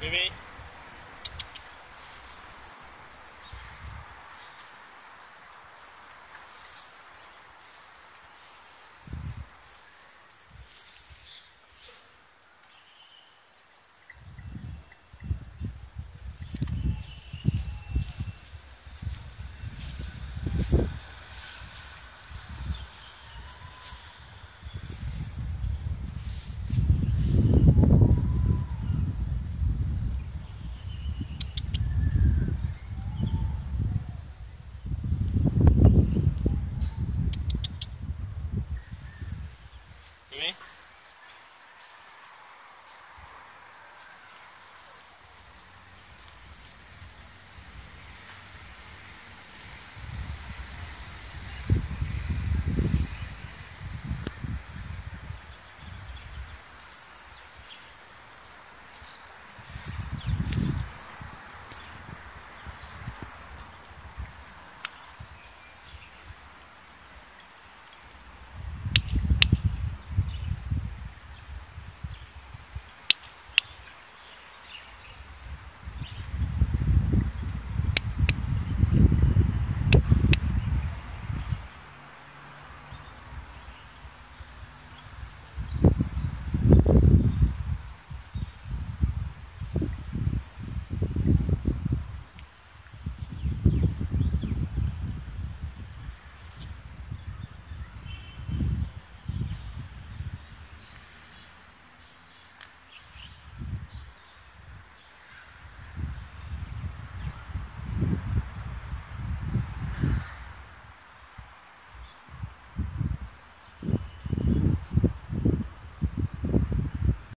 b i